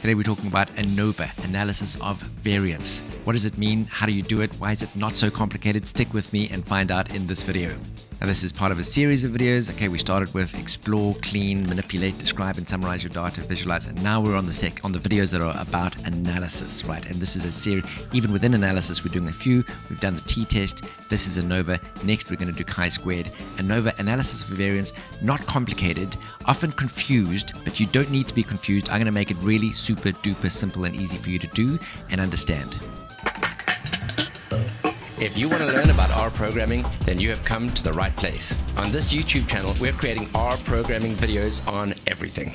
Today we're talking about ANOVA, analysis of variance. What does it mean? How do you do it? Why is it not so complicated? Stick with me and find out in this video. Now, this is part of a series of videos. Okay, we started with explore, clean, manipulate, describe, and summarize your data, visualize, and now we're on the sec on the videos that are about analysis, right? And this is a series. Even within analysis, we're doing a few. We've done the t-test. This is ANOVA. Next, we're going to do chi-squared. ANOVA analysis of variance, not complicated, often confused, but you don't need to be confused. I'm going to make it really super duper simple and easy for you to do and understand. If you want to learn about R programming, then you have come to the right place. On this YouTube channel, we're creating R programming videos on everything.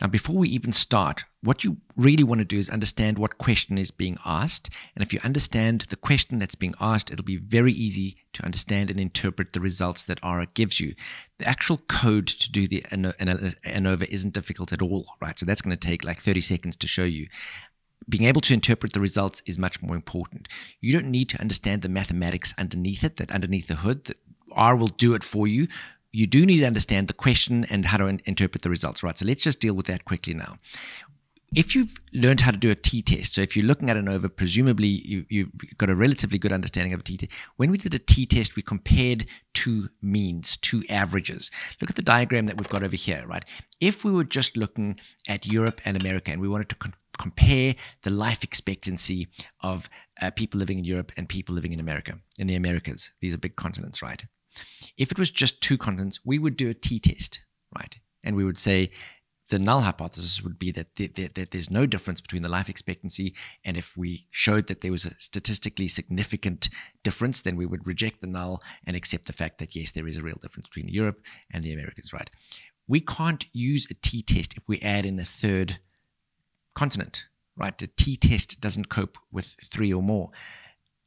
Now, before we even start, what you really want to do is understand what question is being asked. And if you understand the question that's being asked, it'll be very easy to understand and interpret the results that R gives you. The actual code to do the ANOVA isn't difficult at all, right? So that's going to take like 30 seconds to show you being able to interpret the results is much more important. You don't need to understand the mathematics underneath it, that underneath the hood, that R will do it for you. You do need to understand the question and how to interpret the results, right? So let's just deal with that quickly now. If you've learned how to do a t-test, so if you're looking at ANOVA, presumably you, have got a relatively good understanding of a t-test. When we did a t-test, we compared two means, two averages. Look at the diagram that we've got over here, right? If we were just looking at Europe and America and we wanted to compare the life expectancy of uh, people living in Europe and people living in America, in the Americas. These are big continents, right? If it was just two continents, we would do a t test, right? And we would say the null hypothesis would be that, that there's no difference between the life expectancy. And if we showed that there was a statistically significant difference, then we would reject the null and accept the fact that, yes, there is a real difference between Europe and the Americas, right? We can't use a t test if we add in a third continent, right? The t-test doesn't cope with three or more.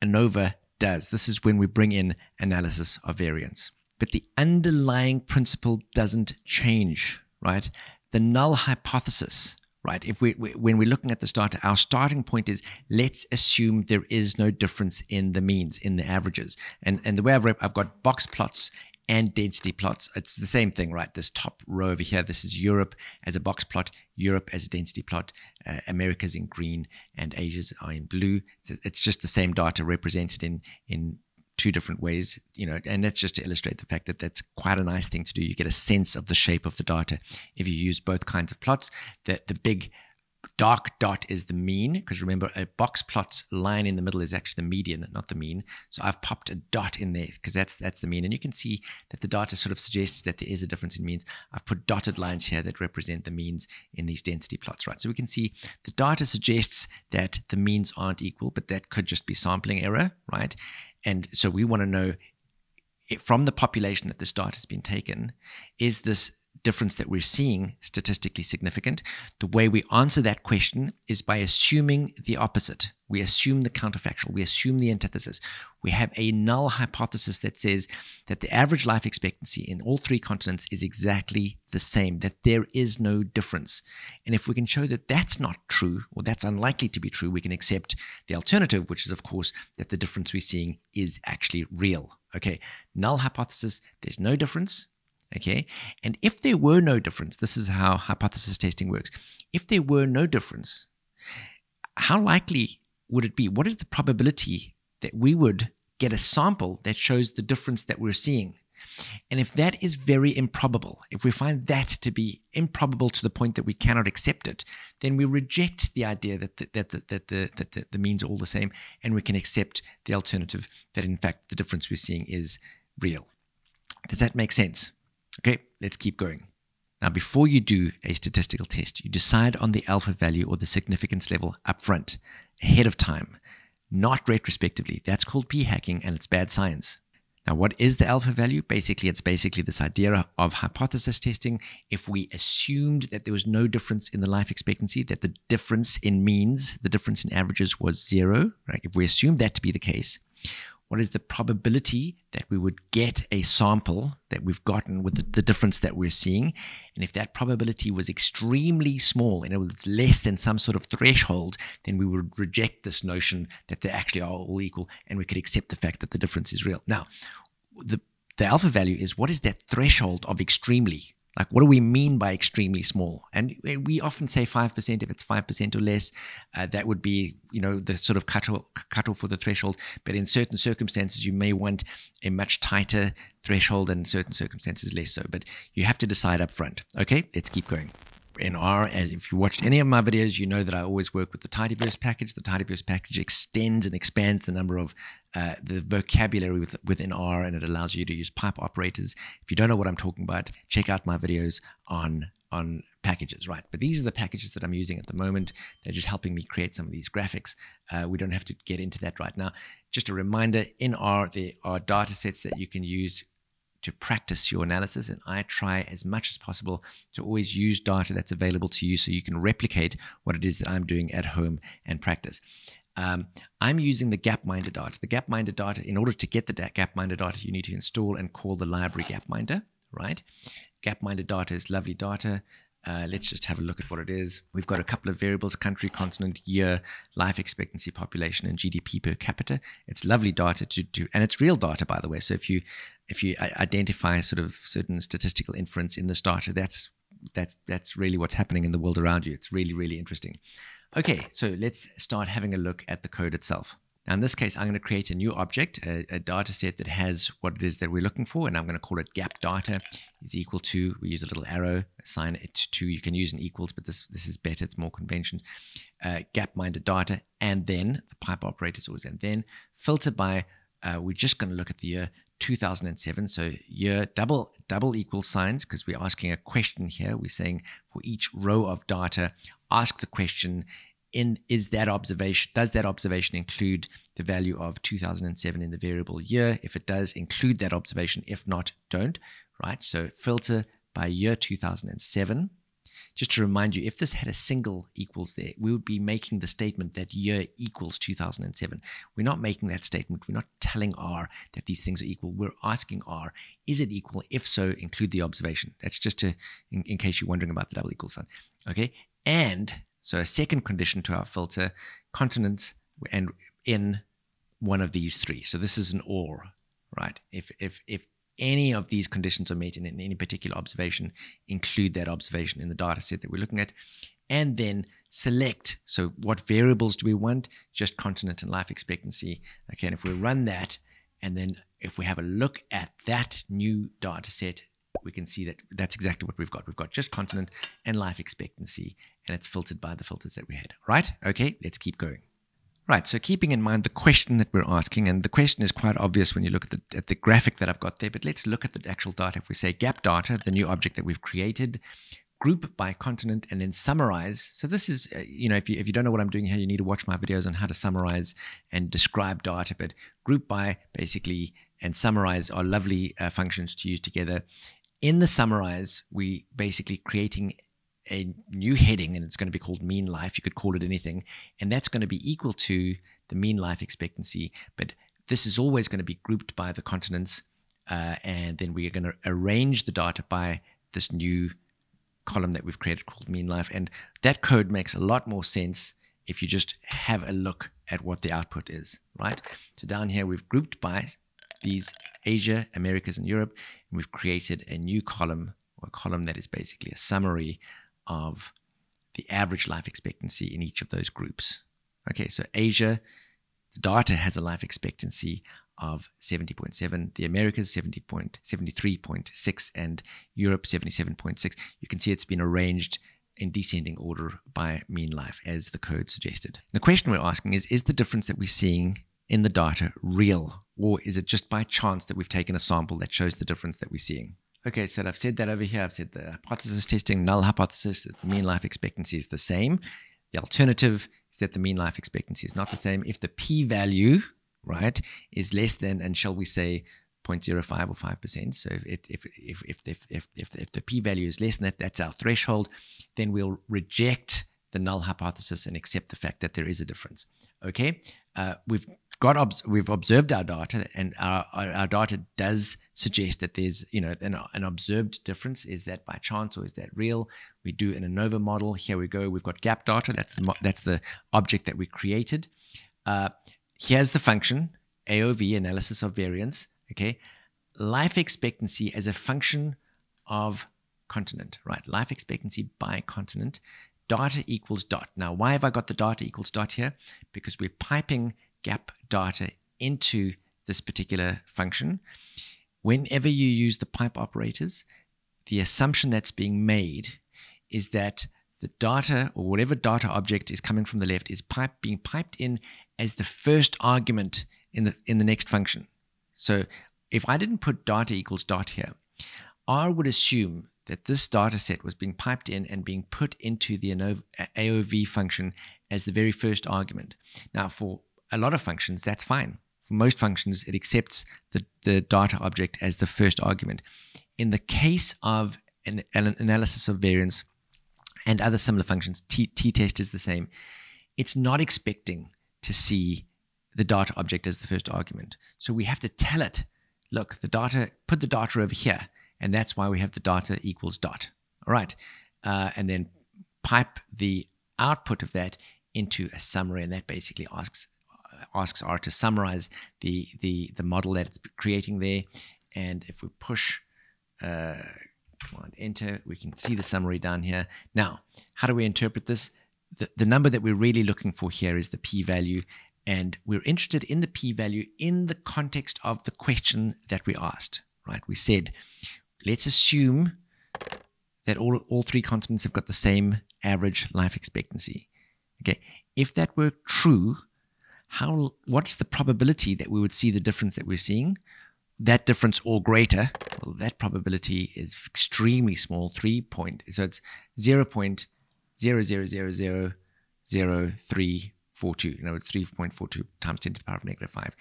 ANOVA does. This is when we bring in analysis of variance. But the underlying principle doesn't change, right? The null hypothesis, right? If we, we, when we're looking at the data, our starting point is let's assume there is no difference in the means, in the averages. And and the way I've I've got box plots and density plots. It's the same thing, right? This top row over here, this is Europe as a box plot, Europe as a density plot, uh, America's in green, and Asia's are in blue. It's, it's just the same data represented in in two different ways, you know, and that's just to illustrate the fact that that's quite a nice thing to do. You get a sense of the shape of the data if you use both kinds of plots. The the big dark dot is the mean, because remember, a box plot's line in the middle is actually the median, not the mean. So I've popped a dot in there because that's that's the mean. And you can see that the data sort of suggests that there is a difference in means. I've put dotted lines here that represent the means in these density plots, right? So we can see the data suggests that the means aren't equal, but that could just be sampling error, right? And so we want to know eh, from the population that this data has been taken, is this difference that we're seeing statistically significant? The way we answer that question is by assuming the opposite. We assume the counterfactual. We assume the antithesis. We have a null hypothesis that says that the average life expectancy in all three continents is exactly the same, that there is no difference. And if we can show that that's not true, or that's unlikely to be true, we can accept the alternative, which is, of course, that the difference we're seeing is actually real. Okay, null hypothesis, there's no difference. Okay. And if there were no difference, this is how hypothesis testing works. If there were no difference, how likely would it be? What is the probability that we would get a sample that shows the difference that we're seeing? And if that is very improbable, if we find that to be improbable to the point that we cannot accept it, then we reject the idea that the, that the, that the, that the, the means are all the same, and we can accept the alternative that in fact the difference we're seeing is real. Does that make sense? Okay, let's keep going. Now, before you do a statistical test, you decide on the alpha value or the significance level upfront, ahead of time, not retrospectively. That's called p hacking and it's bad science. Now, what is the alpha value? Basically, it's basically this idea of hypothesis testing. If we assumed that there was no difference in the life expectancy, that the difference in means, the difference in averages was zero, right? If we assume that to be the case, what is the probability that we would get a sample that we've gotten with the, the, difference that we're seeing. And if that probability was extremely small and it was less than some sort of threshold, then we would reject this notion that they actually are all equal and we could accept the fact that the difference is real. Now, the, the alpha value is what is that threshold of extremely? Like, what do we mean by extremely small? And we often say 5%. If it's 5% or less, uh, that would be, you know, the sort of cutoff, cutoff for the threshold. But in certain circumstances, you may want a much tighter threshold and certain circumstances less so. But you have to decide up front. Okay, let's keep going in R. And if you watched any of my videos, you know that I always work with the Tidyverse package. The Tidyverse package extends and expands the number of uh, the vocabulary with, within R, and it allows you to use pipe operators. If you don't know what I'm talking about, check out my videos on on packages, right? But these are the packages that I'm using at the moment. They're just helping me create some of these graphics. Uh, we don't have to get into that right now. Just a reminder, in R, there are data sets that you can use to practice your analysis. And I try as much as possible to always use data that's available to you so you can replicate what it is that I'm doing at home and practice. Um, I'm using the Gapminder data. The Gapminder data, in order to get the Gapminder data, you need to install and call the library Gapminder, right? Gapminder data is lovely data. Uh, let's just have a look at what it is. We've got a couple of variables, country, continent, year, life expectancy, population, and GDP per capita. It's lovely data to do, and it's real data, by the way. So if you if you identify sort of certain statistical inference in this data, that's that's that's really what's happening in the world around you. It's really really interesting. Okay, so let's start having a look at the code itself. Now, in this case, I'm going to create a new object, a, a, data set that has what it is that we're looking for, and I'm going to call it gap data is equal to, we use a little arrow, assign it to, you can use an equals, but this, this is better, it's more convention, uh, Gapminder data, and then, the pipe operator is always and then, filter by, uh, we're just going to look at the year 2007, so year double, double equal signs, because we're asking a question here, we're saying for each row of data, ask the question, in is that observation does that observation include the value of 2007 in the variable year? If it does include that observation. If not don't right? So filter by year 2007 just to remind you if this had a single equals there we would be making the statement that year equals 2007 we're not making that statement. We're not telling r that these things are equal. We're asking r is it equal? If so include the observation. That's just to in, in case you're wondering about the double equal sign. Okay? And so a second condition to our filter, continents and in one of these three. So this is an or, right? If if if any of these conditions are met in, in any particular observation, include that observation in the data set that we're looking at. And then select. So what variables do we want? Just continent and life expectancy. Okay, and if we run that, and then if we have a look at that new data set, we can see that that's exactly what we've got. We've got just continent and life expectancy, and it's filtered by the filters that we had. Right? Okay, let's keep going. Right, so keeping in mind the question that we're asking, and the question is quite obvious when you look at the, at the graphic that I've got there, but let's look at the actual data. If we say gap data, the new object that we've created, group by continent, and then summarize. So this is, uh, you know, if you, if you don't know what I'm doing here, you need to watch my videos on how to summarize and describe data, but group by basically and summarize are lovely uh, functions to use together in the summarize, we basically creating a new heading and it's going to be called mean life. You could call it anything. And that's going to be equal to the mean life expectancy. But this is always going to be grouped by the continents. Uh, and then we are going to arrange the data by this new column that we've created called mean life. And that code makes a lot more sense if you just have a look at what the output is, right? So down here, we've grouped by these Asia, Americas, and Europe. And we've created a new column, or a column that is basically a summary of the average life expectancy in each of those groups. Okay, so Asia, the data has a life expectancy of 70.7, the Americas 70.73.6, and Europe 77.6. You can see it's been arranged in descending order by mean life as the code suggested. The question we're asking is Is the difference that we're seeing in the data real? Or is it just by chance that we've taken a sample that shows the difference that we're seeing? Okay, so I've said that over here. I've said the hypothesis testing, null hypothesis, that the mean life expectancy is the same. The alternative is that the mean life expectancy is not the same. If the p-value, right, is less than, and shall we say 0.05 or 5%, so if, if, if, if, if, if, if, if the p-value is less than that, that's our threshold, then we'll reject the null hypothesis and accept the fact that there is a difference. Okay, uh, we've got we've observed our data, and our, our, data does suggest that there's you know an, an, observed difference. Is that by chance or is that real? We do an ANOVA model. Here we go. We've got gap data. That's the that's the object that we created. Uh, here's the function AOV analysis of variance. Okay, life expectancy as a function of continent, right? Life expectancy by continent, data equals dot. Now, why have I got the data equals dot here? Because we're piping gap data into this particular function. Whenever you use the pipe operators, the assumption that's being made is that the data or whatever data object is coming from the left is pipe, being piped in as the first argument in the in the next function. So if I didn't put data equals dot here, I would assume that this data set was being piped in and being put into the AOV function as the very first argument. Now, for a lot of functions, that's fine. For most functions, it accepts the, the data object as the first argument. In the case of an, an analysis of variance and other similar functions, t-test is the same. It's not expecting to see the data object as the first argument. So we have to tell it, look, the data, put the data over here. And that's why we have the data equals dot. All right. Uh, and then pipe the output of that into a summary. And that basically asks asks R to summarize the, the, the model that it's creating there. And if we push uh, command enter, we can see the summary down here. Now, how do we interpret this? The, the number that we're really looking for here is the p-value and we're interested in the p-value in the context of the question that we asked, right? We said, let's assume that all, all three continents have got the same average life expectancy. Okay, if that were true, how what's the probability that we would see the difference that we're seeing? That difference or greater, well, that probability is extremely small, three point, so it's 0 0.000003 0.42, you know, it's 3.42 times 10 to the power of negative 5.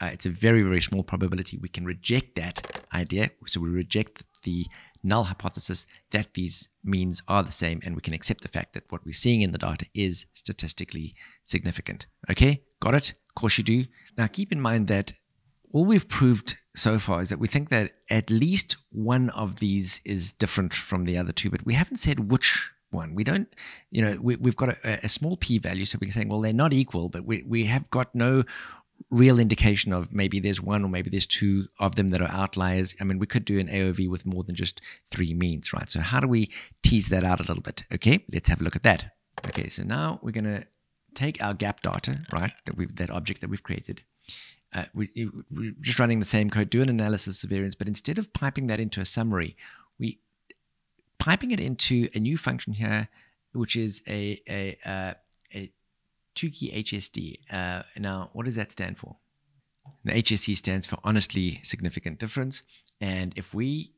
Uh, it's a very, very small probability. We can reject that idea. So we reject the null hypothesis that these means are the same, and we can accept the fact that what we're seeing in the data is statistically significant. Okay, got it? Of course you do. Now keep in mind that all we've proved so far is that we think that at least one of these is different from the other two, but we haven't said which one. We don't, you know, we, have got a, a, small p value, so we're saying, well, they're not equal, but we, we have got no real indication of maybe there's one or maybe there's two of them that are outliers. I mean, we could do an AOV with more than just three means, right? So how do we tease that out a little bit? Okay, let's have a look at that. Okay, so now we're going to take our gap data, right, that we've that object that we've created. Uh, we, we're just running the same code, do an analysis of variance, but instead of piping that into a summary, we piping it into a new function here, which is a, a, uh, a Tukey HSD. Uh, now, what does that stand for? The HSD stands for honestly significant difference. And if we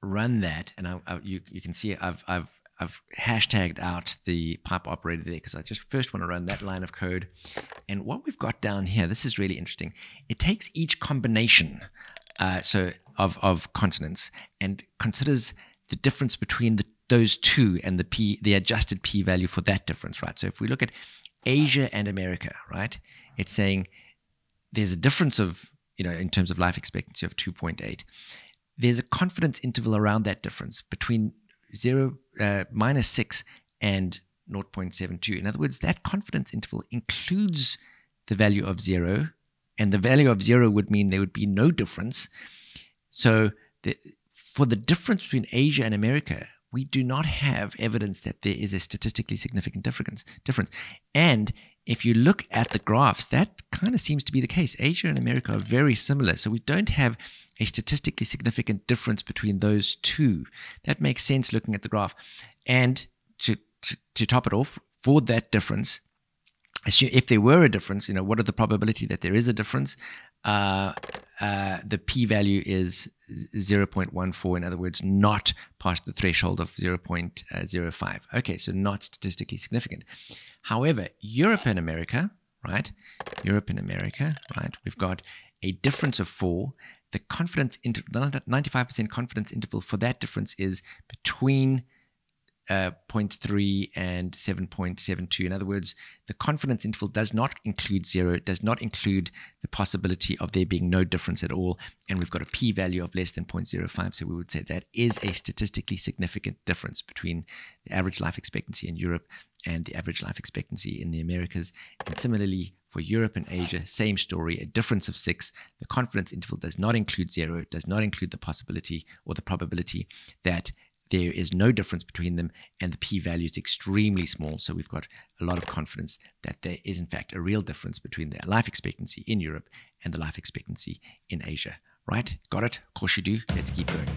run that, and I, I, you, you can see I've, I've, I've hashtagged out the pipe operator there because I just first want to run that line of code. And what we've got down here, this is really interesting. It takes each combination uh, so of, of continents and considers the difference between the, those two and the p the adjusted p value for that difference, right? So if we look at Asia and America, right, it's saying there's a difference of you know in terms of life expectancy of 2.8. There's a confidence interval around that difference between zero uh, minus six and 0.72. In other words, that confidence interval includes the value of zero, and the value of zero would mean there would be no difference. So the, for the difference between Asia and America, we do not have evidence that there is a statistically significant difference. Difference, and if you look at the graphs, that kind of seems to be the case. Asia and America are very similar, so we don't have a statistically significant difference between those two. That makes sense looking at the graph. And to to, to top it off, for that difference, if there were a difference, you know, what are the probability that there is a difference? Uh, uh, the p-value is 0.14, in other words, not past the threshold of 0.05. Okay, so not statistically significant. However, Europe and America, right? Europe and America, right? We've got a difference of four. The confidence interval, the 95% confidence interval for that difference is between uh, 0.3 and 7.72. In other words, the confidence interval does not include zero, it does not include the possibility of there being no difference at all. And we've got a p value of less than 0.05. So we would say that is a statistically significant difference between the average life expectancy in Europe and the average life expectancy in the Americas. And similarly, for Europe and Asia, same story, a difference of six. The confidence interval does not include zero, it does not include the possibility or the probability that there is no difference between them, and the p value is extremely small. So we've got a lot of confidence that there is, in fact, a real difference between the life expectancy in Europe and the life expectancy in Asia. Right? Got it? Of course you do. Let's keep going.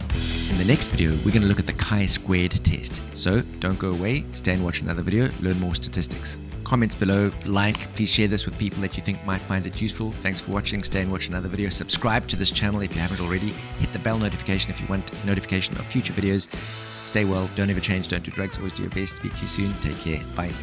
In the next video, we're going to look at the chi-squared test. So don't go away. Stay and watch another video. Learn more statistics. Comments below. Like. Please share this with people that you think might find it useful. Thanks for watching. Stay and watch another video. Subscribe to this channel if you haven't already. Hit the bell notification if you want notification of future videos. Stay well. Don't ever change. Don't do drugs. Always do your best. Speak to you soon. Take care. Bye.